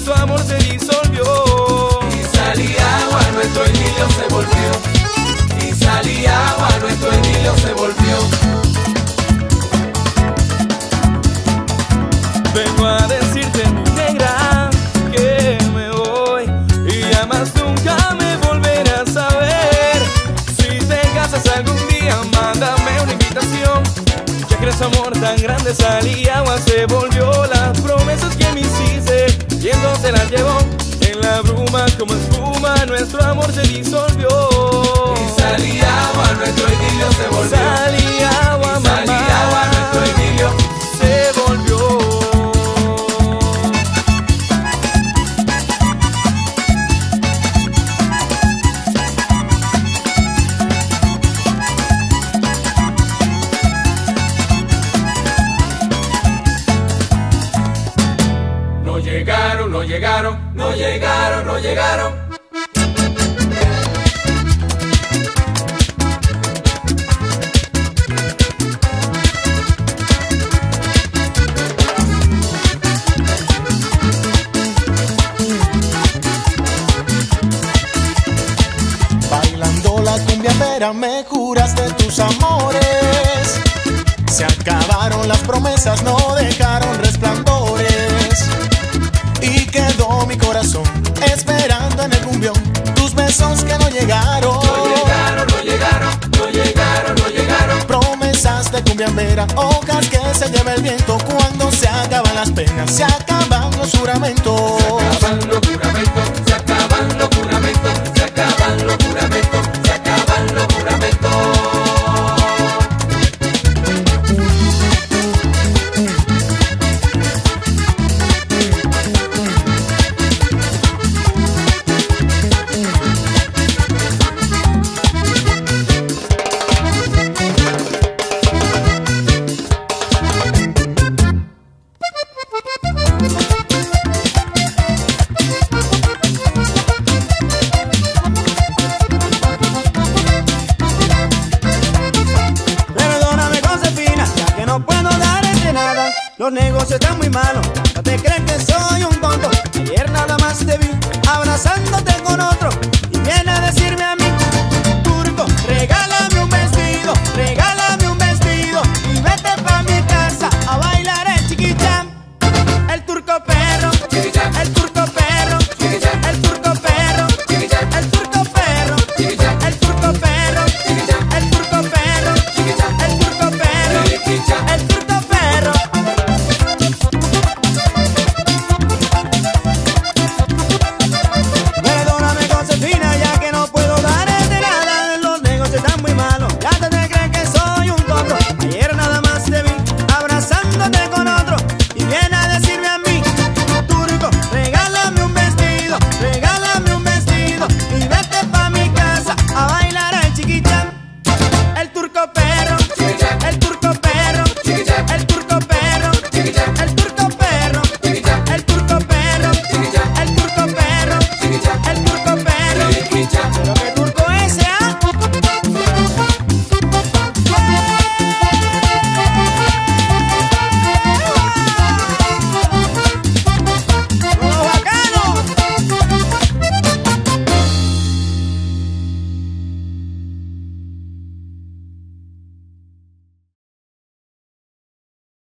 nuestro amor se disolvió. Y sal y agua, nuestro idilio se volvió. Y sal y agua, nuestro idilio se volvió. Vengo a decirte, mi negra, que me voy y ya más nunca me volverás a ver. Si te casas algún día, mándame una invitación. Ya que ese amor tan grande salí, agua se volvió. Las promesas viendo se las llevó. En la bruma como espuma, nuestro amor se disolvió. Llegaron, no llegaron, no llegaron, no llegaron. Bailando la cumbia vera me juraste tus amores. Se acabaron las promesas, no dejaron lleva el viento cuando se acaban las penas, se acaban los juramentos. Se acaban los juramentos, se acaban los juramentos, se acaban los juramentos, Los negocios están muy malos, no te crees que soy un tonto. Ayer nada más te vi abrazándote con otro